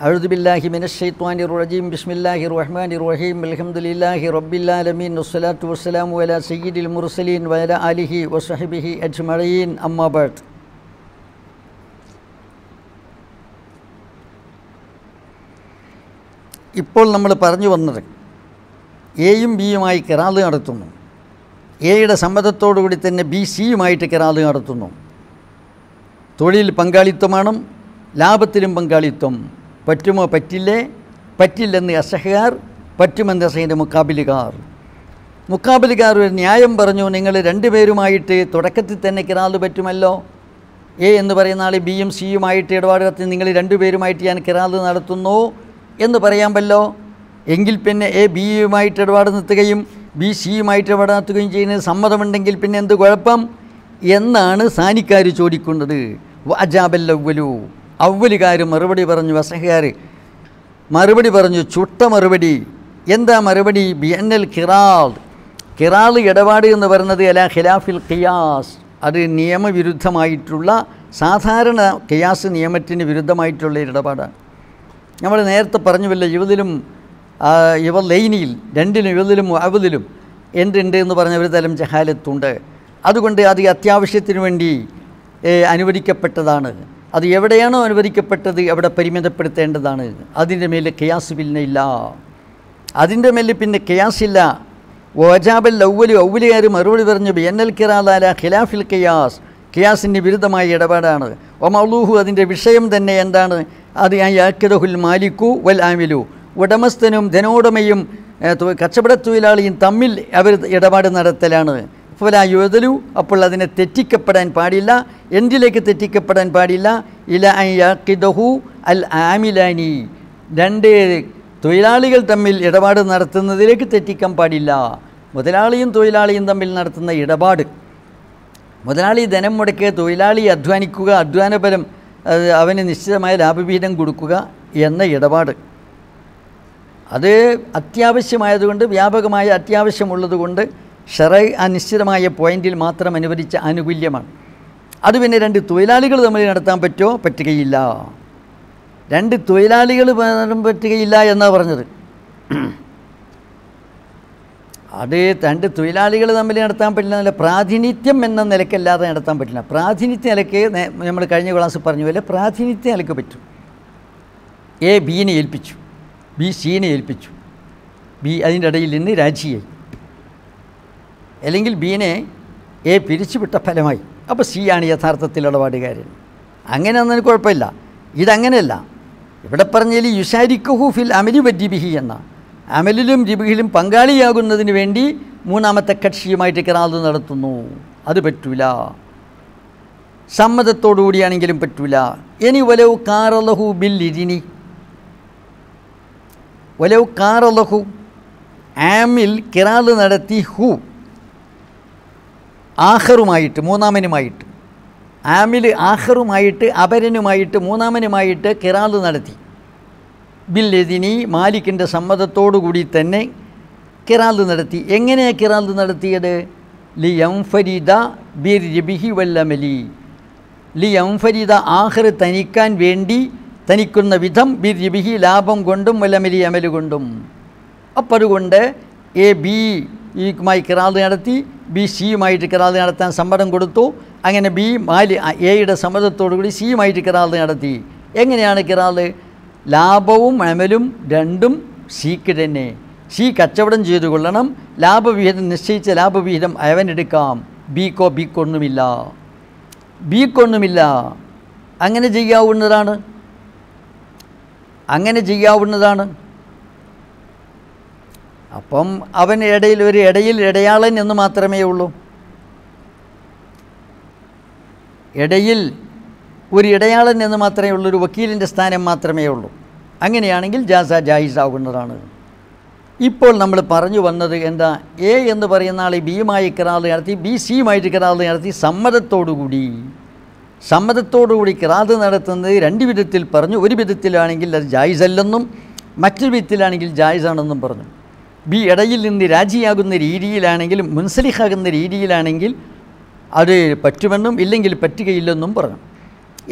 أعوذ بالله من الشيطان الرجيم بسم الله الرحمن الرحيم الحمد لله رب العالمين والصلاة والسلام على سيد المرسلين وعلى آله وصحبه أجمعين أما بعد ഇപ്പോൾ നമ്മൾ പറഞ്ഞു വന്നത് എയും ബിയുമായി കിറാത് നടത്തുന്നു എയുടെ സമ്മതത്തോടുകൂടി തന്നെ ബി സിയുമായിട്ട് കിറാത് നടത്തുന്നു തൊഴിൽ പങ്കാളിത്തമാണ് ലാഭത്തിലും പങ്കാളിത്തം പറ്റുമോ? പറ്റില്ലേ? പറ്റില്ലെന്ന് അസഹകാർ പറ്റുമെന്ന് അസഹിന്റെ മുക്കാബിലുകാർ. മുക്കാബിലുകാർ ഒരു ന്യായം പറഞ്ഞു നിങ്ങൾ രണ്ടുപേരുമായിട്ട് തുടക്കത്തിൽ തന്നെ കിറാത് പറ്റുമല്ലോ? എ എന്ന് പറയുന്ന ആൾ ബിയും സിയുമായിട്ട് ഇടപാട് നടത്തി നിങ്ങൾ രണ്ടുപേരുമായിട്ട് ഞാൻ കിറാത് നടത്തുന്നു എന്ന് പറയാമല്ലോ? എങ്കിൽ പിന്നെ എ ബിയുമായിട്ട് ഇടപാട് നിർത്തുകയും ബി സിയുമായിട്ട് ഇടപാട് നടത്തുകയും ചെയ്യുന്നത് സമ്മതമുണ്ടെങ്കിൽ പിന്നെ എന്ത് കുഴപ്പം? എന്നാണ് സാനിക്കാർ ചോദിക്കുന്നത്. അജാബല്ലവ്വലു. അവലുകാർ മറുപടി പറഞ്ഞു വസഹകാർ മറുപടി പറഞ്ഞു ചുട്ട മറുപടി. എന്താ മറുപടി? ബി എൻ എൽ കിറാൾ. കിറാൾ ഇടപാട് എന്ന് പറയുന്നത് അല ഖിലാഫിൽ ഖിയാസ്. അത് നിയമവിരുദ്ധമായിട്ടുള്ള സാധാരണ ഖിയാസ് നിയമത്തിന് വിരുദ്ധമായിട്ടുള്ള ഇടപാടാണ്. നമ്മൾ നേരത്തെ പറഞ്ഞുവല്ലോ യുവതിലും യുവ ലൈനിയിൽ രണ്ടിലും യുവതിലും അവതിലും എന്തുണ്ട് എന്ന് പറഞ്ഞ ഒരു തരം ജഹാലത്തുണ്ട്. അതുകൊണ്ട് അത് അത്യാവശ്യത്തിന് വേണ്ടി അനുവദിക്കപ്പെട്ടതാണ്. അത് എവിടെയാണോ അനുവദിക്കപ്പെട്ടത് അവിടെ പരിമിതപ്പെടുത്തേണ്ടതാണ്. അതിന്റെ മേലെ കയാസ് പിന്നെ ഇല്ല. അതിന്റെ മേലെ പിന്നെ കയാസില്ല ഓജാബൽ ഔവലി ഔവലിയാർ മറുപടി പറഞ്ഞു ബിയന്നൽ കിറാലാല ഖിലാഫിൽ കയാസ് ഖിയാസിന്റെ വിരുദ്ധമായ ഇടപാടാണ്. ഒമൗലൂഹു അതിന്റെ വിഷയം തന്നെ എന്താണ്? അത് യാക്കിദഹുൽ മാലിക്കു വൽ ആമിലു. ഉടമസ്ഥനും ധനോടമയും കച്ചവട തൊഴിലാളിയും തമ്മിൽ അവർ ഇടപാട് നടത്തലാണ്. ഫല യുവതലു അപ്പോൾ അതിനെ തെറ്റിക്കപ്പെടാൻ പാടില്ല. എന്തിലേക്ക് തെറ്റിക്കപ്പെടാൻ പാടില്ല? ഇല അയ്യാഖിദഹു അൽ ആമിലാനി. രണ്ട് തൊഴിലാളികൾ തമ്മിൽ ഇടപാട് നടത്തുന്നതിലേക്ക് തെറ്റിക്കാൻ പാടില്ല. മുതലാളിയും തൊഴിലാളിയും തമ്മിൽ നടത്തുന്ന ഇടപാട്. മുതലാളി ധനം മുടക്കുക തൊഴിലാളി അധ്വാനിക്കുക അധ്വാനപരം അവന് നിശ്ചിതമായ ലാഭവിഹിതം കൊടുക്കുക എന്ന ഇടപാട്. അത് അത്യാവശ്യമായതുകൊണ്ട് വ്യാപകമായ അത്യാവശ്യമുള്ളതുകൊണ്ട് ഷെറ അനിശ്ചിതമായ നിശ്ചിതമായ പോയിന്റിൽ മാത്രം അനുവദിച്ച ആനുകൂല്യമാണ്. അത് പിന്നെ രണ്ട് തൊഴിലാളികൾ തമ്മിൽ നടത്താൻ പറ്റുമോ പറ്റുകയില്ല. രണ്ട് തൊഴിലാളികൾ പറ്റുകയില്ല എന്നാണ് പറഞ്ഞത്. അത് രണ്ട് തൊഴിലാളികൾ തമ്മിൽ നടത്താൻ പറ്റില്ല എന്നല്ല പ്രാതിനിധ്യം എന്ന നിലക്കല്ലാതെ നടത്താൻ പറ്റില്ല. പ്രാതിനിധ്യ നിലയ്ക്ക് നമ്മൾ കഴിഞ്ഞ ക്ലാസ് പറഞ്ഞ പോലെ പ്രാതിനിധ്യ നിലയ്ക്ക് പറ്റും. എ ബീനെ ഏൽപ്പിച്ചു. ബി സീനെ ഏൽപ്പിച്ചു. ബി അതിന്റെ ഇടയിൽ നിന്ന് രാജിയായി. അല്ലെങ്കിൽ ബീനെ എ പിരിച്ചുവിട്ട ഫലമായി. അപ്പോൾ സി ആണ് യഥാർത്ഥത്തിൽ ഇടപാടുകാരൻ അങ്ങനെ ഒന്നും കുഴപ്പമില്ല. ഇതങ്ങനെയല്ല. ഇവിടെ പറഞ്ഞാൽ യുഷാരിക്കഹു ഫിൽ അമലി വജിബിഹി എന്ന. അമലിലും ജിബിഹിലും പങ്കാളിയാകുന്നതിന് വേണ്ടി മൂന്നാമത്തെ കക്ഷിയുമായിട്ട് കിറാത് നടത്തുന്നു. അത് പറ്റൂല. സമ്മതത്തോടുകൂടിയാണെങ്കിലും പറ്റൂല. ഇനി വലവ് കാറലഹു ബിൽ ഇരിനി. വലവ് കാറലഹു ആമിൽ കിറാത് നടത്തി ഹു. ആഹറുമായിട്ട് മൂന്നാമനുമായിട്ട്. ആമിൽ ആഹറുമായിട്ട് അപരനുമായിട്ട് മൂന്നാമനുമായിട്ട് കിറാത് നടത്തി. ബില്ലെതിനി മാലിക്കിന്റെ സമ്മതത്തോടുകൂടി തന്നെ കിറാത് നടത്തി. എങ്ങനെയാണ് കിറാത് നടത്തിയത്? ലി എംഫരീദ ബിർ രബിഹി വല്ലമലി. ലി എംഫരീദ ആഹർ തനിക്കാൻ വേണ്ടി തനിക്കുന്ന വിധം ബിർ രബിഹി ലാഭം കൊണ്ടും വല്ലമലി അമലുകൊണ്ടും അപ്പം അതുകൊണ്ട് എ ബി ഈക്കുമായി കിറാത് നടത്തി ബി സിയുമായിട്ട് കിറാത് നടത്താൻ സമ്മതം കൊടുത്തു. അങ്ങനെ ബി മാലി എയുടെ സമ്മതത്തോടുകൂടി സിയുമായിട്ട് കിറാത് നടത്തി. എങ്ങനെയാണ് കിറാത് ലാഭവും അമലും രണ്ടും സിക്ക് തന്നെ. സി കച്ചവടം ചെയ്തു കൊള്ളണം. ലാഭവിഹിതം നിശ്ചയിച്ച ലാഭവിഹിതം അവനെടുക്കാം ബിക്കോ ബിക്കൊന്നുമില്ല ബിക്കൊന്നുമില്ല അങ്ങനെ ചെയ്യാവുന്നതാണ്. അങ്ങനെ ചെയ്യാവുന്നതാണ്. അപ്പം അവൻ ഇടയിൽ ഒരു ഇടയിൽ ഇടയാളൻ എന്ന് മാത്രമേ ഉള്ളൂ. ഇടയിൽ ഒരു ഇടയാളൻ എന്ന് മാത്രമേ ഉള്ളൂ ഒരു വക്കീലിന്റെ സ്ഥാനം മാത്രമേ ഉള്ളൂ. അങ്ങനെയാണെങ്കിൽ ജാസ ജായിസ് ആകുന്നതാണ് ഇപ്പോൾ നമ്മൾ പറഞ്ഞു വന്നത് എന്താ എ എന്ന് പറയുന്ന ആൾ ബിയുമായി കിറാൽ നടത്തി ബി സിയുമായിട്ട് കിറാൽ നടത്തി സമ്മതത്തോടുകൂടി സമ്മതത്തോടുകൂടി കിറാത് നടത്തുന്നത് രണ്ട് വിധത്തിൽ പറഞ്ഞു. ഒരു വിധത്തിലാണെങ്കിൽ അത് ജായിസല്ലെന്നും മറ്റൊരു വിധത്തിലാണെങ്കിൽ ജായിസാണെന്നും പറഞ്ഞു. ബി ഇടയിൽ നിന്ന് രാജിയാകുന്ന രീതിയിലാണെങ്കിലും മുൻസലിഹാകുന്ന രീതിയിലാണെങ്കിൽ അത് പറ്റുമെന്നും ഇല്ലെങ്കിൽ പറ്റുകയില്ലെന്നും പറഞ്ഞു.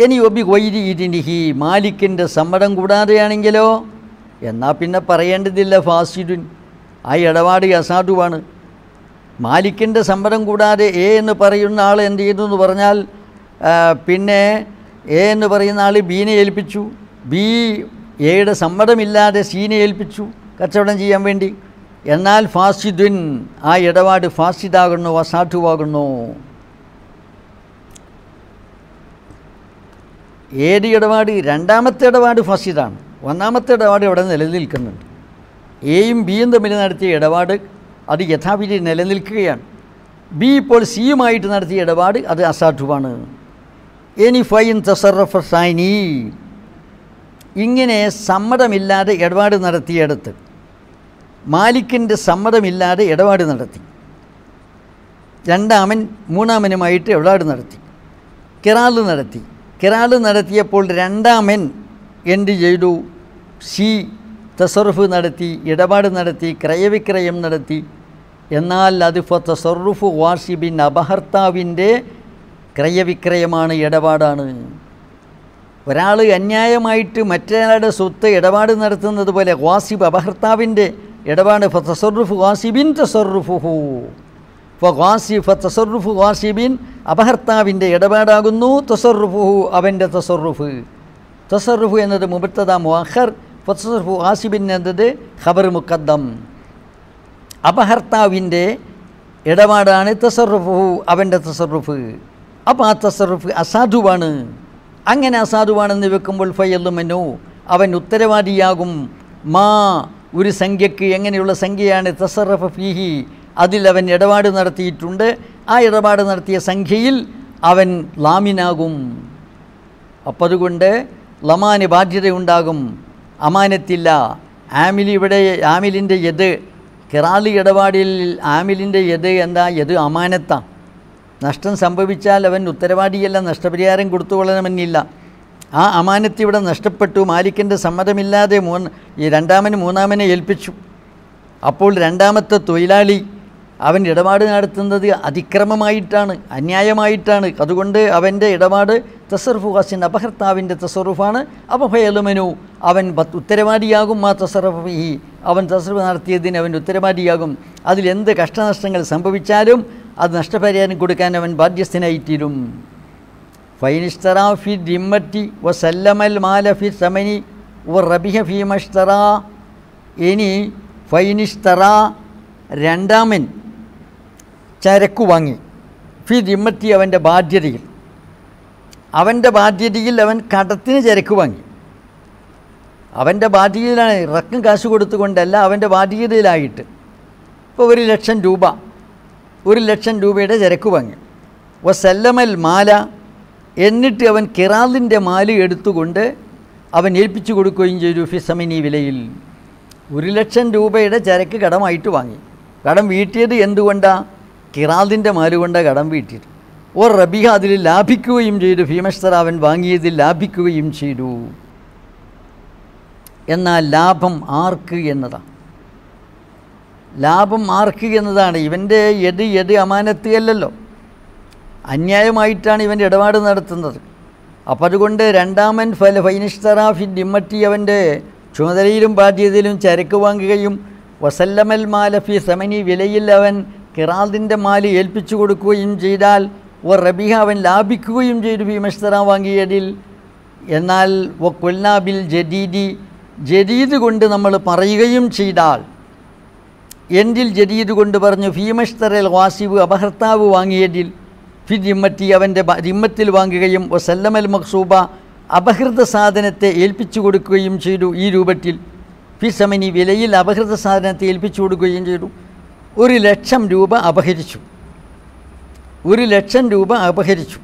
ഇനി ഒബി വൈരി ഹി മാലിക്കിന്റെ സമ്മതം കൂടാതെയാണെങ്കിലോ? എന്നാൽ പിന്നെ പറയേണ്ടതില്ല ഫാസിഡുൻ ആ ഇടപാട് അസാധുവാണ്. മാലിക്കിന്റെ സമ്മതം കൂടാതെ എ എന്ന് പറയുന്ന ആൾ എന്ത് ചെയ്തു എന്ന് പറഞ്ഞാൽ പിന്നെ എ എന്ന് പറയുന്ന ആൾ ബീനെ ഏൽപ്പിച്ചു. ബി എയുടെ സമ്മതമില്ലാതെ സീനെ ഏൽപ്പിച്ചു കച്ചവടം ചെയ്യാൻ വേണ്ടി. എന്നാൽ ഫാസിദുൻ ആ ഇടപാട് ഫാസിദാകുന്നു അസാധുവാകുന്നു ഏത് ഇടപാട്? രണ്ടാമത്തെ ഇടപാട് ഫാസിദാണ്. ഒന്നാമത്തെ ഇടപാട് ഇവിടെ നിലനിൽക്കുന്നുണ്ട്. എയും ബിയും തമ്മിൽ നടത്തിയ ഇടപാട് അത് യഥാവിധി നിലനിൽക്കുകയാണ്. ബി ഇപ്പോൾ സിയുമായിട്ട് നടത്തിയ ഇടപാട് അത് അസാധുവാണ്. എനി ഫൈൻ തസറഫ് സൈനി ഇങ്ങനെ സമ്മതമില്ലാതെ ഇടപാട് നടത്തിയിടത്ത് മാലിക്കിന്റെ സമ്മതമില്ലാതെ ഇടപാട് നടത്തി. രണ്ടാമൻ മൂന്നാമനുമായിട്ട് ഇടപാട് നടത്തി. കിറാൽ നടത്തി. കിറാൽ നടത്തിയപ്പോൾ രണ്ടാമൻ എന്ത് ചെയ്തു? സി തസറുഫ് നടത്തി ഇടപാട് നടത്തി ക്രയവിക്രയം നടത്തി. എന്നാൽ അത് ഫ തസറുഫ് വാഷിബിൻ അപഹർത്താവിന്റെ ക്രയവിക്രയമാണ് ഇടപാടാണ്. ഒരാൾ അന്യായമായിട്ട് മറ്റൊരാളുടെ സ്വത്ത് ഇടപാട് നടത്തുന്നത് പോലെ വാസിബ് അപഹർത്താവിന്റെ ഇടപാട് ഫ തസറുഫ് വാസിബിൻ തസറുഫുഹു ഫ വാസി ഫ തസറുഫ് വാസിബിൻ അപഹർത്താവിന്റെ ഇടപാടാകുന്നു തസറുഫുഹു അവന്റെ തസറുഫ് തസറുഫ് എന്നത് മുബത്തദ മുഹർ ഫ ഗാസിബിൻ എന്നത് ഖബർ മുക്കദ്ദം അപഹർത്താവിന്റെ ഇടപാടാണ് തസറുഫുഹു അവന്റെ തസറുഫ് അപ്പോൾ ആ തസറുഫ് അസാധുവാണ്. അങ്ങനെ അസാധുവാണെന്ന് വെക്കുമ്പോൾ ഫയ്യല്ലുമെന്നോ അവൻ ഉത്തരവാദിയാകും. മാ ഒരു സംഖ്യക്ക് എങ്ങനെയുള്ള സംഖ്യയാണ് തസറഫ ഫീഹി? അതിൽ അവൻ ഇടപാട് നടത്തിയിട്ടുണ്ട്. ആ ഇടപാട് നടത്തിയ സംഖ്യയിൽ അവൻ ലാമിനാകും. അപ്പം അതുകൊണ്ട് ലമാന് ബാധ്യതയുണ്ടാകും. അമാനത്തില്ല. ആമിൽ ഇവിടെ ആമിലിന്റെ യത് കിറാലി ഇടപാടിൽ ആമിലിന്റെ യത് എന്താ? യത് അമാനത്താണ് നഷ്ടം സംഭവിച്ചാൽ അവൻ ഉത്തരവാദിയല്ല നഷ്ടപരിഹാരം കൊടുത്തുകൊള്ളണമെന്നില്ല. ആ അമാനത്ത് ഇവിടെ നഷ്ടപ്പെട്ടു. മാലിക്കിന്റെ സമ്മതമില്ലാതെ മൂന്ന് ഈ രണ്ടാമന് മൂന്നാമനെ ഏൽപ്പിച്ചു. അപ്പോൾ രണ്ടാമത്തെ തൊഴിലാളി അവൻ ഇടപാട് നടത്തുന്നത് അതിക്രമമായിട്ടാണ് അന്യായമായിട്ടാണ്. അതുകൊണ്ട് അവന്റെ ഇടപാട് തസറുഫ് ഹസിൻ അപഹർത്താവിന്റെ തസറുഫാണ് അപഭയലുമനു അവൻ ഉത്തരവാദിയാകും ആ തസറഫ് ഈ അവൻ തസറുഫ് നടത്തിയതിന് അവൻ ഉത്തരവാദിയാകും. അതിലെന്ത് കഷ്ടനഷ്ടങ്ങൾ സംഭവിച്ചാലും അത് നഷ്ടപരിഹാരം കൊടുക്കാൻ അവൻ ബാധ്യസ്ഥനായിത്തീരും. ഫൈനിസ്തറ ഫി ദിമ്മറ്റി വ സല്ലമൽ മാല ഫി സമനി വ റബിഹ ഫി ഇനി ഫൈനിസ്തറ രണ്ടാമൻ ചരക്കു വാങ്ങി. ഫി ദിമ്മത്തി അവന്റെ ബാധ്യതയിൽ. അവന്റെ ബാധ്യതയിൽ അവൻ കടത്തിന് ചരക്ക് വാങ്ങി. അവന്റെ ബാധ്യതയിലാണ് റക്കം കാശ് കൊടുത്തുകൊണ്ടല്ല അവന്റെ ബാധ്യതയിലായിട്ട്. ഇപ്പോൾ ഒരു ലക്ഷം രൂപ. ഒരു ലക്ഷം രൂപയുടെ ചരക്ക് വാങ്ങി. വസല്ലമൽ മാല എന്നിട്ട് അവൻ കിറാലിന്റെ മാല എടുത്തുകൊണ്ട് അവൻ ഏൽപ്പിച്ചു കൊടുക്കുകയും ചെയ്തു ഫിസമിനി വിലയിൽ ഒരു ലക്ഷം രൂപയുടെ ചരക്ക് കടമായിട്ട് വാങ്ങി. കടം വീട്ടിയത് എന്തുകൊണ്ടാണ് കിറാലിന്റെ മാല കൊണ്ടാണ് കടം വീട്ടിയത്. ഓ റബിഹ അതിൽ ലാഭിക്കുകയും ചെയ്തു ഭീമസ്തർ അവൻ വാങ്ങിയതിൽ ലാഭിക്കുകയും ചെയ്തു. എന്നാൽ ലാഭം ആർക്ക് എന്നതാണ് ലാഭം ആർക്ക് എന്നതാണ്? ഇവന്റെ എത് എത് അമാനത്ത് അല്ലല്ലോ. അന്യായമായിട്ടാണ് ഇവന്റെ ഇടപാട് നടത്തുന്നത്. അപ്പം അതുകൊണ്ട് രണ്ടാമൻ ഫല ഫൈനിഷ്തറാഫി ദിമ്മറ്റി അവന്റെ ചുമതലയിലും ബാധ്യതയിലും ചരക്ക് വാങ്ങുകയും വസല്ലമൽ മാലഫി സമനി വിലയിൽ അവൻ കിറാദിന്റെ മാൽ ഏൽപ്പിച്ചു കൊടുക്കുകയും ചെയ്താൽ ഒ റബിഹ അവൻ ലാഭിക്കുകയും ചെയ്തു ഭീമഷ്തറ വാങ്ങിയതിൽ. എന്നാൽ ഒ കൊല്ലാബിൽ ജദീദി ജദീദ് കൊണ്ട് നമ്മൾ പറയുകയും ചെയ്താൽ എന്തിൽ ജദീദ് കൊണ്ട് പറഞ്ഞു? ഫീമഷ്തറൽ വാസിബ് അപഹർത്താവ് വാങ്ങിയതിൽ. ഫി ജിമ്മറ്റി അവന്റെ ജിമ്മത്തിൽ വാങ്ങുകയും വസല്ലമൽ മഖ്സൂബ അപഹൃത സാധനത്തെ ഏൽപ്പിച്ചു കൊടുക്കുകയും ചെയ്തു ഈ രൂപത്തിൽ. ഫി സമനി വിലയിൽ അപഹൃത സാധനത്തെ ഏൽപ്പിച്ചു കൊടുക്കുകയും ചെയ്തു. ഒരു ലക്ഷം രൂപ അപഹരിച്ചു. ഒരു ലക്ഷം രൂപ അപഹരിച്ചു.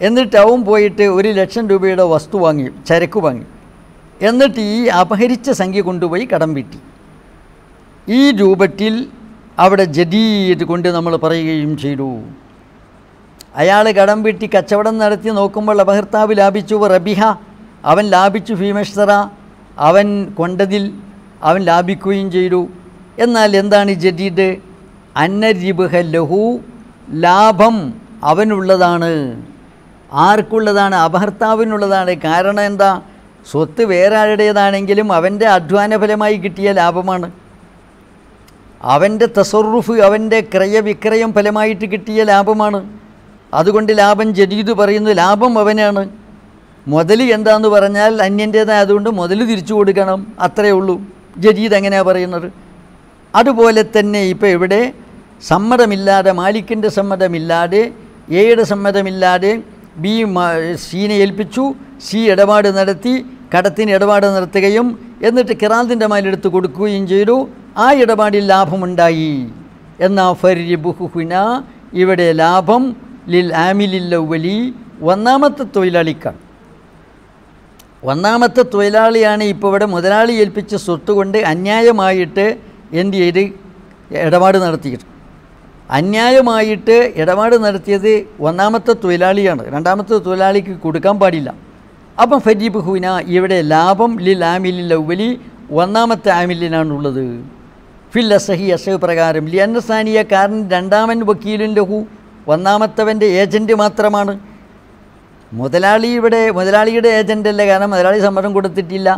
എന്നിട്ട് അവൻ പോയിട്ട് ഒരു ലക്ഷം രൂപയുടെ വസ്തു വാങ്ങി ചരക്ക് വാങ്ങി. എന്നിട്ട് ഈ അപഹരിച്ച സംഖ്യ കൊണ്ടുപോയി കടം വീട്ടി. ഈ രൂപത്തിൽ അവിടെ ജദീദ് കൊണ്ട് നമ്മൾ പറയുകയും ചെയ്തു. അയാൾ കടം വീട്ടി കച്ചവടം നടത്തി നോക്കുമ്പോൾ അപഹർത്താവ് ലാഭിച്ചു. റബിഹ. അവൻ ലാഭിച്ചു ഭീമേശ്വറ അവൻ കൊണ്ടതിൽ അവൻ ലാഭിക്കുകയും ചെയ്തു. എന്നാൽ എന്താണ് ജദീദ്? അന്നരിബുഹ ലഹു. ലാഭം അവനുള്ളതാണ്. ആർക്കുള്ളതാണ്? അപഹർത്താവിനുള്ളതാണ് കാരണം എന്താ? സ്വത്ത് വേറെ ആരുടേതാണെങ്കിലും അവന്റെ അധ്വാന ഫലമായി കിട്ടിയ ലാഭമാണ്. അവന്റെ തസറുഫ് അവന്റെ ക്രയവിക്രയം ഫലമായിട്ട് കിട്ടിയ ലാഭമാണ്. അതുകൊണ്ട് ലാഭം ജദീദ് പറയുന്നു ലാഭം അവനാണ്. മുതൽ എന്താന്ന് പറഞ്ഞാൽ അന്യന്റേതായതുകൊണ്ട് മുതൽ തിരിച്ചു കൊടുക്കണം അത്രയേ ഉള്ളൂ. ജദീദ് എങ്ങനെയാണ് പറയുന്നത്? അതുപോലെ തന്നെ ഇപ്പോൾ ഇവിടെ സമ്മതമില്ലാതെ മാലിക്കിന്റെ സമ്മതമില്ലാതെ എയുടെ സമ്മതമില്ലാതെ ബി സീനെ ഏൽപ്പിച്ചു സി ഇടപാട് നടത്തി കടത്തിന് ഇടപാട് നടത്തുകയും എന്നിട്ട് കിറാന്തിന്റെ മാലെടുത്ത് കൊടുക്കുകയും ചെയ്തു. ആ ഇടപാടിൽ ലാഭമുണ്ടായി. എന്നാ ഫരിബുഹുന ഇവിടെ ലാഭം ലിൽ ആമിലില്ലവലി ഒന്നാമത്തെ തൊഴിലാളിക്കാണ് ഒന്നാമത്തെ തൊഴിലാളിയാണ് ഇപ്പോൾ ഇവിടെ മുതലാളി ഏൽപ്പിച്ച സ്വത്ത് കൊണ്ട് അന്യായമായിട്ട് എന്ത് ചെയ്ത് ഇടപാട് നടത്തിയിട്ട് അന്യായമായിട്ട് ഇടപാട് നടത്തിയത് ഒന്നാമത്തെ തൊഴിലാളിയാണ്. രണ്ടാമത്തെ തൊഴിലാളിക്ക് കൊടുക്കാൻ പാടില്ല. അപ്പം ഫരീബ് ഹുന ഇവിടെ ലാഭം ലിൽ ആമിലിൽ ഔവലി ഒന്നാമത്തെ ആമിലിനാണുള്ളത്. ഫിൽ അസഹി അസഹ് പ്രകാരം ലി അന്നസാനിയ കാരണം രണ്ടാമൻ വക്കീലിൻ ലഹു ഒന്നാമത്തവന്റെ ഏജന്റ് മാത്രമാണ്. മുതലാളി ഇവിടെ മുതലാളിയുടെ ഏജന്റ് അല്ല കാരണം മുതലാളി സമ്മതം കൊടുത്തിട്ടില്ല.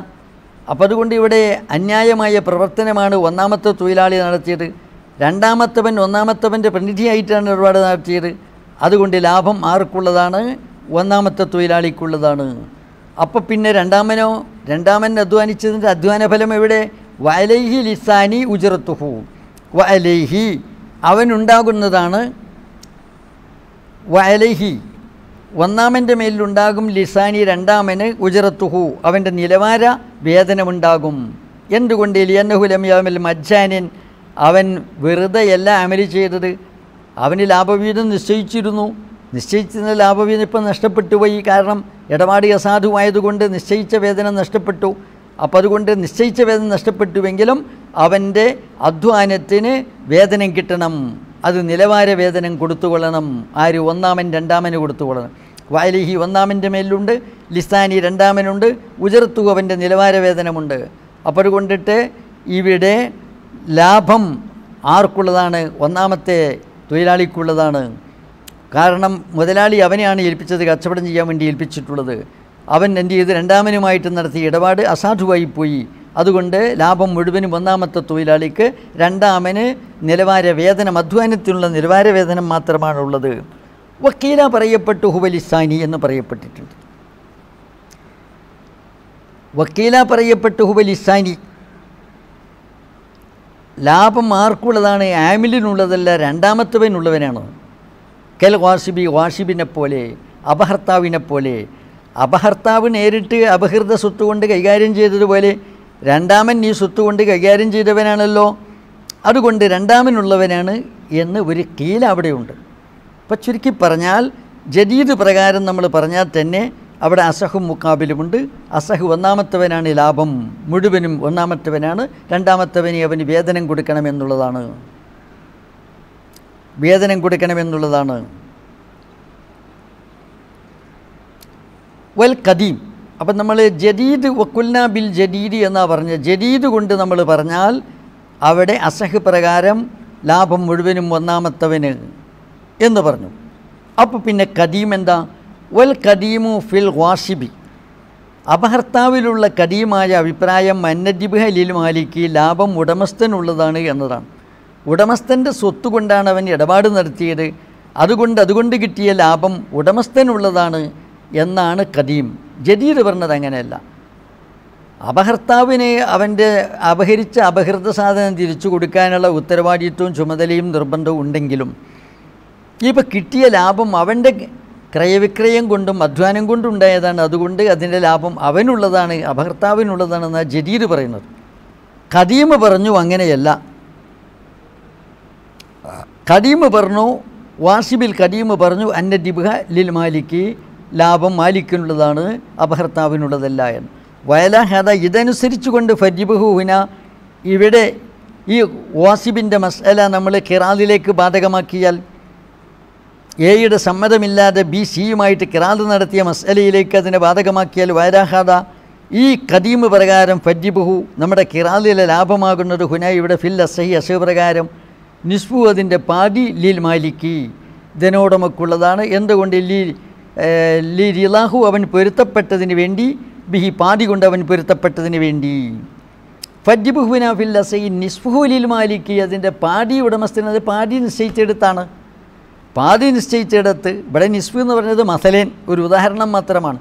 അപ്പോൾ അതുകൊണ്ട് ഇവിടെ അന്യായമായ പ്രവർത്തനമാണ് ഒന്നാമത്തെ തൊഴിലാളി നടത്തിയത്. രണ്ടാമത്തവൻ ഒന്നാമത്തവന്റെ പ്രതിനിധിയായിട്ടാണ് ഇടപാട് നടത്തിയത്. അതുകൊണ്ട് ലാഭം ആർക്കുള്ളതാണ്? ഒന്നാമത്തെ തൊഴിലാളിക്കുള്ളതാണ്. അപ്പോൾ പിന്നെ രണ്ടാമനോ രണ്ടാമൻ അധ്വാനിച്ചതിന്റെ അധ്വാന ഫലം എവിടെ? വലൈഹി ലിസാനി ഉജറത്തുഹു. വലൈഹി അവനുണ്ടാകുന്നതാണ് വലൈഹി ഒന്നാമന്റെ മേലിലുണ്ടാകും ലിസാനി രണ്ടാമന് ഉജറത്തുഹു. അവന്റെ നിലവാര വേതനമുണ്ടാകും എന്തുകൊണ്ട് ലിയന്നഹുലമ്യാമൽ മജ്ജാനിൻ? അവൻ വെറുതെ വെറുതെയല്ല അമലി ചെയ്തത്. അവന് ലാഭവീതം നിശ്ചയിച്ചിരുന്നു. നിശ്ചയിച്ചിരുന്ന ലാഭവീതം ഇപ്പം നഷ്ടപ്പെട്ടു പോയി. കാരണം ഇടപാട് അസാധുവായതുകൊണ്ട് നിശ്ചയിച്ച വേദന നഷ്ടപ്പെട്ടു. അപ്പം അതുകൊണ്ട് നിശ്ചയിച്ച വേദന നഷ്ടപ്പെട്ടുവെങ്കിലും അവന്റെ അധ്വാനത്തിന് വേദനം കിട്ടണം. അത് നിലവാര വേതനം കൊടുത്തുകൊള്ളണം. ആര് ഒന്നാമൻ രണ്ടാമന് കൊടുത്തുകൊള്ളണം. വാലിഹി ഒന്നാമന്റെ മേലുണ്ട് ലിസാനി രണ്ടാമനുണ്ട് ഉജർത്തുകവന്റെ നിലവാര വേതനമുണ്ട് അപ്പോൾ കൊണ്ടിട്ട് ഇവിടെ ലാഭം ആർക്കുള്ളതാണ്? ഒന്നാമത്തെ തൊഴിലാളിക്കുള്ളതാണ്. കാരണം മുതലാളി അവനെയാണ് ഏൽപ്പിച്ചത് കച്ചവടം ചെയ്യാൻ വേണ്ടി ഏൽപ്പിച്ചിട്ടുള്ളത്. അവൻ എന്ത് ചെയ്ത്? രണ്ടാമനുമായിട്ട് നടത്തിയ ഇടപാട് അസാധുവായി പോയി. അതുകൊണ്ട് ലാഭം മുഴുവനും ഒന്നാമത്തെ തൊഴിലാളിക്ക് രണ്ടാമന് നിലവാര വേതനം അധ്വാനത്തിനുള്ള നിലവാര വേതനം മാത്രമാണുള്ളത്. വക്കീല പറയപ്പെട്ടു ഹുവലിസാനി എന്ന് പറയപ്പെട്ടിട്ടുണ്ട്. വക്കീല പറയപ്പെട്ടു ഹുവലിസാനി. ലാഭം ആർക്കുള്ളതാണ്? ആമിലിനുള്ളതല്ല രണ്ടാമത്തവനുള്ളവനാണ്. കെൽ വാഷിബി വാഷിബിനെ പോലെ അപഹർത്താവിനെ പോലെ. അപഹർത്താവ് നേരിട്ട് അപഹൃത സ്വത്ത് കൊണ്ട് കൈകാര്യം ചെയ്തതുപോലെ രണ്ടാമൻ ഈ സ്വത്ത് കൊണ്ട് കൈകാര്യം ചെയ്തവനാണല്ലോ. അതുകൊണ്ട് രണ്ടാമനുള്ളവനാണ് എന്ന് ഒരു കീല അവിടെയുണ്ട്. അപ്പം ചുരുക്കി പറഞ്ഞാൽ ജദീദ് പ്രകാരം നമ്മൾ പറഞ്ഞാൽ തന്നെ അവിടെ അസഹും മുക്കാബിലുമുണ്ട് അസഹ് ഒന്നാമത്തവനാണ് ലാഭം. മുഴുവനും ഒന്നാമത്തവനാണ്. രണ്ടാമത്തവന് അവന് വേതനം കൊടുക്കണമെന്നുള്ളതാണ് വേതനം കൊടുക്കണമെന്നുള്ളതാണ് വൽ കദീം അപ്പം നമ്മൾ ജദീദ് വക്കുൽന ബിൽ ജദീദ് എന്നാ പറഞ്ഞത്. ജദീദ് കൊണ്ട് നമ്മൾ പറഞ്ഞാൽ അവിടെ അസഹ് പ്രകാരം ലാഭം മുഴുവനും ഒന്നാമത്തവന് എന്ന് പറഞ്ഞു. അപ്പോൾ പിന്നെ കദീം എന്താ? വൽ കദീമു ഫിൽ വാഷിബി അപഹർത്താവിലുള്ള കദീമായ അഭിപ്രായം മന്നജിബ് ലിൽ മാലിക്ക് ലാഭം ഉടമസ്ഥനുള്ളതാണ് എന്നതാണ്. ഉടമസ്ഥന്റെ സ്വത്ത് കൊണ്ടാണ് അവൻ ഇടപാട് നടത്തിയത്. അതുകൊണ്ട് അതുകൊണ്ട് കിട്ടിയ ലാഭം ഉടമസ്ഥനുള്ളതാണ് എന്നാണ് കദീം ജദീദ് പറഞ്ഞത് അങ്ങനെയല്ല. അപഹർത്താവിനെ അവന്റെ അപഹരിച്ച അപഹൃത സാധനം തിരിച്ചു കൊടുക്കാനുള്ള ഉത്തരവാദിത്വവും ചുമതലയും നിർബന്ധവും ഉണ്ടെങ്കിലും ഇപ്പോൾ കിട്ടിയ ലാഭം അവന്റെ ക്രയവിക്രയം കൊണ്ടും അധ്വാനം കൊണ്ടും ഉണ്ടായതാണ്. അതുകൊണ്ട് അതിന്റെ ലാഭം അവനുള്ളതാണ് അപഹർത്താവിനുള്ളതാണെന്നാണ് ജദീദ് പറയുന്നത്. കദീമ് പറഞ്ഞു അങ്ങനെയല്ല. കദീമ് പറഞ്ഞു വാസിബിൽ കദീമ് പറഞ്ഞു അന്ന ദിബ്ഹ ലിൽ മാലിക്ക് ലാഭം മാലിക്കിനുള്ളതാണ് അപഹർത്താവിനുള്ളതല്ല എന്ന്. വയല ഹേദ ഇതനുസരിച്ച് കൊണ്ട് ഫജിബുഹുന ഇവിടെ ഈ വാസിബിന്റെ മസല നമ്മൾ കിറാലിലേക്ക് ബാധകമാക്കിയാൽ എയുടെ സമ്മതമില്ലാതെ ബി സിയുമായിട്ട് കിറാദ് നടത്തിയ മസലയിലേക്ക് അതിനെ ബാധകമാക്കിയാൽ വയലാഹാദ ഈ കദീമ് പ്രകാരം ഫജിബുഹു നമ്മുടെ കിറാലിലെ ലാഭമാകുന്നത് ഹുന ഇവിടെ ഫിൽ അസഹി അസഹ് പ്രകാരം നിസ്ബു അതിന്റെ പാതി ലീൽ മാലിക്കി. ധനോടമക്കുള്ളതാണ് എന്തുകൊണ്ട് ലീ ലി അവൻ പൊരുത്തപ്പെട്ടതിന് വേണ്ടി ബിഹി പാതി കൊണ്ട് അവൻ പൊരുത്തപ്പെട്ടതിന് വേണ്ടി. ഫജ്ബുഹുന ഫിൽ അസൈ നിസ്ഫുലിൽ മാലിക്ക് അതിന്റെ പാടി ഉടമസ്ഥന് അത് പാടി നിശ്ചയിച്ചെടുത്താണ്. പാതി നിശ്ചയിച്ചെടുത്ത് ഇവിടെ നിസ്ഫു എന്ന് പറഞ്ഞത് മസലേൻ ഒരു ഉദാഹരണം മാത്രമാണ്.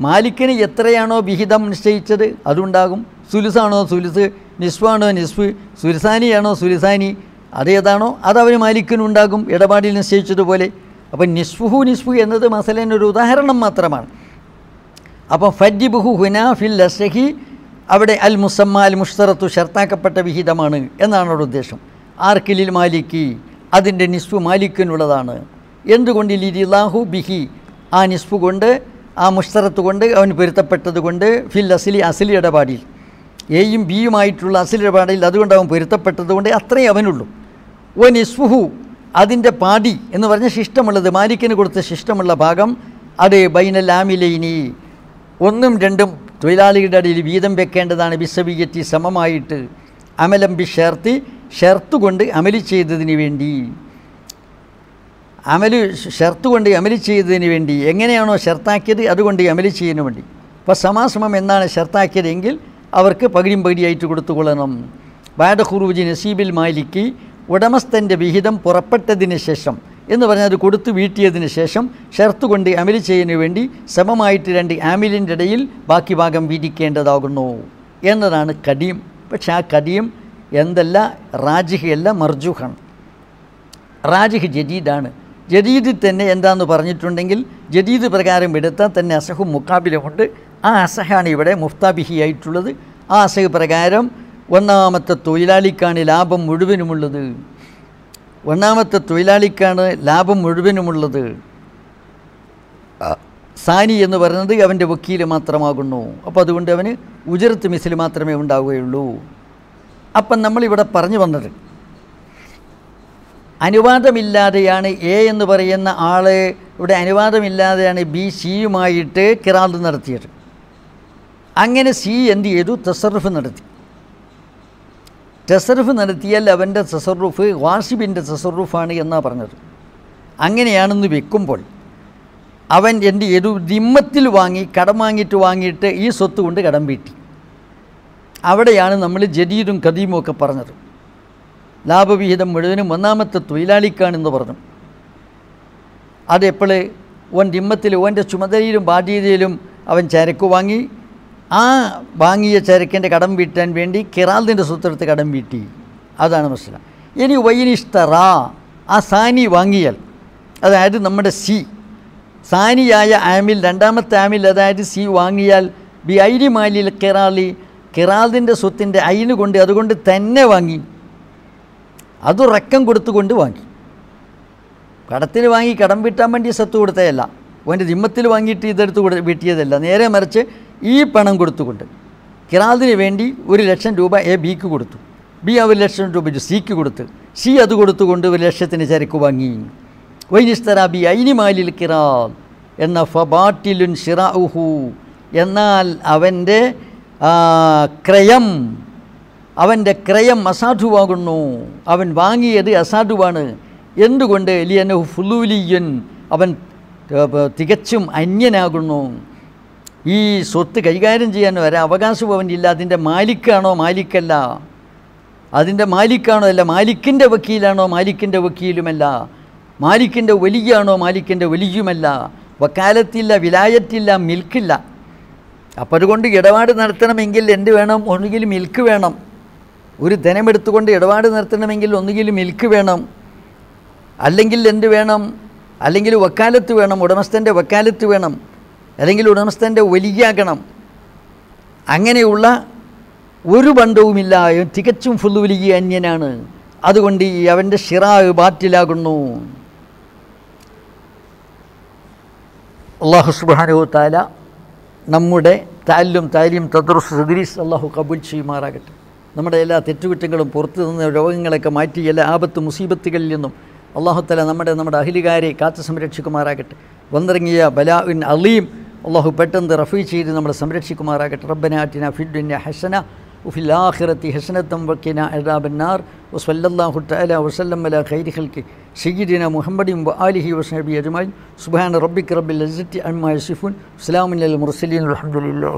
മാലിക്കിന് എത്രയാണോ വിഹിതം നിശ്ചയിച്ചത് അതുണ്ടാകും. സുലുസാണോ സുലുസ് നിസ്ഫാണോ നിസ്ഫ് സുലിസാനിയാണോ സുലിസാനി അതേതാണോ അതവന് മാലിക്കിനുണ്ടാകും ഇടപാടിൽ നിശ്ചയിച്ചതുപോലെ. അപ്പം നിസ്ഫുഹു നിസ്ഫു എന്നത് മസലേനൊരു ഒരു ഉദാഹരണം മാത്രമാണ്. അപ്പോൾ ഫജ്ജിബുഹു ഹുനാ ഫിൽ അസഹി അവിടെ അൽ മുസമ്മ അൽ മുഷ്തറത്തു ഷർത്താക്കപ്പെട്ട വിഹിതമാണ് എന്നാണ് അവിടെ ഉദ്ദേശം. ആർക്കിലിൽ മാലിക്കി അതിന്റെ നിസ്ഫു മാലിക്കിനുള്ളതാണ്. എന്തുകൊണ്ട് ലിരിലാഹു ബിഹി? ആ നിസ്ഫു കൊണ്ട് ആ മുഷ്തറത്ത് കൊണ്ട് അവന് പൊരുത്തപ്പെട്ടത് കൊണ്ട് ഫിൽ അസിലി അസിലി ഇടപാടിൽ. എയും ബിയുമായിട്ടുള്ള അസിലി ഇടപാടിൽ അതുകൊണ്ട് അവൻ പൊരുത്തപ്പെട്ടത് കൊണ്ട് അത്രയും അവനുള്ളൂ. ഓ നിസ്ഫുഹു അതിന്റെ പാടി എന്ന് പറഞ്ഞ ശിഷ്ടമുള്ളത് മാലിക്കിന് കൊടുത്ത ശിഷ്ടമുള്ള ഭാഗം അത് ബൈനൽ ആമിലൈനി. ഒന്നും രണ്ടും തൊഴിലാളികളുടെ ഇടയിൽ വീതം വെക്കേണ്ടതാണ്. ബിസബിയറ്റി സമമായിട്ട് അമലം ബി ഷേർത്തി കൊണ്ട് അമലി ചെയ്തതിന് വേണ്ടി. അമൽ ഷർത്ത് കൊണ്ട് അമലി ചെയ്തതിന് വേണ്ടി. എങ്ങനെയാണോ ഷർത്താക്കിയത് അതുകൊണ്ട് അമലി ചെയ്യുന്നതിന് വേണ്ടി. അപ്പോൾ സമാസമം എന്നാണ് ഷർത്താക്കിയതെങ്കിൽ അവർക്ക് പകുതിയും പകുതിയായിട്ട് കൊടുത്തുകൊള്ളണം. ബാഡ ഖുറൂജി നസീബിൽ മാലിക്ക് ഉടമസ്ഥന്റെ വിഹിതം പുറപ്പെട്ടതിന് ശേഷം എന്ന് പറഞ്ഞാൽ അത് കൊടുത്തു വീട്ടിയതിന് ശേഷം ഷർത്ത് കൊണ്ട് അമിലി ചെയ്യുന്നതിന് വേണ്ടി സമമായിട്ട് രണ്ട് ആമിലിന്റെ ഇടയിൽ ബാക്കി ഭാഗം വീതിക്കേണ്ടതാകുന്നു എന്നതാണ് കടിയും. പക്ഷേ ആ കടിയും എന്തല്ല? റാജിഹയല്ല മർജുഹാണ്. റാജിഹ് ജദീദാണ്. ജദീദ് തന്നെ എന്താണെന്ന് പറഞ്ഞിട്ടുണ്ടെങ്കിൽ ജദീദ് പ്രകാരം എടുത്താൽ തന്നെ അസഹും മുക്കാബിലുമുണ്ട് ആ അസഹാണ് ഇവിടെ മുഫ്താബിഹി ആയിട്ടുള്ളത്. ആ അസഹ് പ്രകാരം ഒന്നാമത്തെ തൊഴിലാളിക്കാണ് ലാഭം മുഴുവനുമുള്ളത്. ഒന്നാമത്തെ തൊഴിലാളിക്കാണ് ലാഭം മുഴുവനുമുള്ളത്. സാനി എന്ന് പറയുന്നത് അവന്റെ വക്കീൽ മാത്രമാകുന്നു. അപ്പോൾ അതുകൊണ്ട് അവന് ഉജരത്ത് മിസിൽ മാത്രമേ ഉണ്ടാവുകയുള്ളൂ. അപ്പം നമ്മളിവിടെ പറഞ്ഞു വന്നത് അനുവാദമില്ലാതെയാണ് എ എന്ന് പറയുന്ന ആൾ ഇവിടെ അനുവാദമില്ലാതെയാണ് ബി സിയുമായിട്ട് കിറാന്ത് നടത്തിയത്. അങ്ങനെ സി എന്ത് ചെയ്തു? തസറുഫ് നടത്തി. തസറുഫ് നടത്തിയാൽ അവന്റെ സസറുഫ് വാഷിബിന്റെ സസറുഫാണ് എന്നാണ് പറഞ്ഞത്. അങ്ങനെയാണെന്ന് വെക്കുമ്പോൾ അവൻ എന്റെ ഒരു ദിമ്മത്തിൽ വാങ്ങി കടം വാങ്ങിയിട്ട് വാങ്ങിയിട്ട് ഈ സ്വത്ത് കൊണ്ട് കടം വീട്ടി. അവിടെയാണ് നമ്മൾ ജദീദും കദീമും ഒക്കെ പറഞ്ഞത്. ലാഭവിഹിതം മുഴുവനും ഒന്നാമത്തെ തൊഴിലാളിക്കാണെന്ന് പറഞ്ഞു. അതെപ്പോൾ ഓൻ ദിമ്മത്തിൽ ഓന്റെ ചുമതലയിലും ബാധ്യതയിലും അവൻ ചരക്ക് വാങ്ങി ആ വാങ്ങിയ ചരക്കിന്റെ കടം വീട്ടാൻ വേണ്ടി കിറാലിന്റെ സ്വത്തെടുത്ത് കടം വീട്ടി. അതാണ് മനസ്സിലാം ഇനി വൈനിഷ്തറ ആ സാനി വാങ്ങിയാൽ അതായത് നമ്മുടെ സി സാനിയായ ആമിൽ രണ്ടാമത്തെ ആമിൽ അതായത് സി വാങ്ങിയാൽ ബി ഐരി മാലിൽ കിറാലി കിറാലിന്റെ സ്വത്തിന്റെ അയിന് കൊണ്ട് അതുകൊണ്ട് തന്നെ വാങ്ങി. അത് റക്കം കൊടുത്തുകൊണ്ട് വാങ്ങി. കടത്തിന് വാങ്ങി കടം വീട്ടാൻ വേണ്ടി സ്വത്ത് കൊടുത്തതല്ല. ഓന്റെ ദിമ്മത്തിൽ വാങ്ങിയിട്ട് ഇതെടുത്ത് വീട്ടിയതല്ല. നേരെ മറിച്ച് ഈ പണം കൊടുത്തുകൊണ്ട് കിറാദിന് വേണ്ടി ഒരു ലക്ഷം രൂപ എ ബിക്ക് കൊടുത്തു. ബി ആ ഒരു ലക്ഷം രൂപ സിക്ക് കൊടുത്ത്. സി അത് കൊടുത്തുകൊണ്ട് ഒരു ലക്ഷത്തിന് ചരക്ക് വാങ്ങി. വൈനിസ്തര ബി ഐനിമാലിൽ കിറാൽ എന്ന ഫബാട്ടിലുൻ ഷിറാഹു എന്നാൽ അവന്റെ ക്രയം അവന്റെ ക്രയം അസാധുവാകുന്നു. അവൻ വാങ്ങിയത് അസാധുവാണ്. എന്തുകൊണ്ട്? ലിയനഹു ഫുലൂലിയൻ അവൻ തികച്ചും അന്യനാകുന്നു. ഈ സ്വത്ത് കൈകാര്യം ചെയ്യാൻ വരെ അവകാശ ഭവനില്ല അതിന്റെ മാലിക്കാണോ മാലിക്കല്ല? അതിന്റെ മാലിക്കാണോ അല്ല മാലിക്കിന്റെ വക്കീലാണോ മാലിക്കിന്റെ വക്കീലുമല്ല? മാലിക്കിന്റെ വലിയാണോ മാലിക്കിന്റെ വലിയുമല്ല? വക്കാലത്തില്ല വിലായത്തില്ല മിൽക്കില്ല. അപ്പോൾ അതുകൊണ്ട് ഇടപാട് നടത്തണമെങ്കിൽ എന്ത് വേണം? ഒന്നുകിൽ മിൽക്ക് വേണം. ഒരു ധനമെടുത്തുകൊണ്ട് ഇടപാട് നടത്തണമെങ്കിൽ ഒന്നുകിൽ മിൽക്ക് വേണം. അല്ലെങ്കിൽ എന്ത് വേണം? അല്ലെങ്കിൽ വക്കാലത്ത് വേണം ഉടമസ്ഥന്റെ വക്കാലത്ത് വേണം. അല്ലെങ്കിൽ ഉടമസ്ഥന്റെ വലിയാകണം അങ്ങനെയുള്ള ഒരു ബന്ധവുമില്ല. തികച്ചും ഫുല്ലുവലിയ അന്യനാണ്. അതുകൊണ്ട് ഈ അവന്റെ ഷിറാവ് ബാറ്റിലാകുന്നു. അള്ളാഹു സുബാനു താല നമ്മുടെ താലും താലിയും തദ്രസ് സദരീസ് അള്ളാഹു കബുൽ ചെയ്യുമാറാകട്ടെ. നമ്മുടെ എല്ലാ തെറ്റുകുറ്റങ്ങളും പുറത്തു നിന്ന് രോഗങ്ങളൊക്കെ മാറ്റി എല്ലാ ആപത്ത് മുസീബത്തുകളിൽ നിന്നും അള്ളാഹുത്തല നമ്മുടെ നമ്മുടെ അഹിലുകാരെ കാത്തു സംരക്ഷിക്കുമാറാകട്ടെ വന്നിറങ്ങിയ ബലാഉൻ അലീം അള്ളാഹു പെട്ടെന്ന് റഫീ ചെയ്ത് നമ്മളെ സംരക്ഷിക്കുമാറാകട്ടെ റബ്ബന ആറ്റിന ഫിദ്ദുന്യ ഹസന وفي الآخرة حسنة وقنا عذاب النار وصلى الله تعالى وسلم على خير خلقه سيدنا محمد وآله وصحبه أجمعين سبحان ربك رب العزة عما يصفون سلام على المرسلين والحمد لله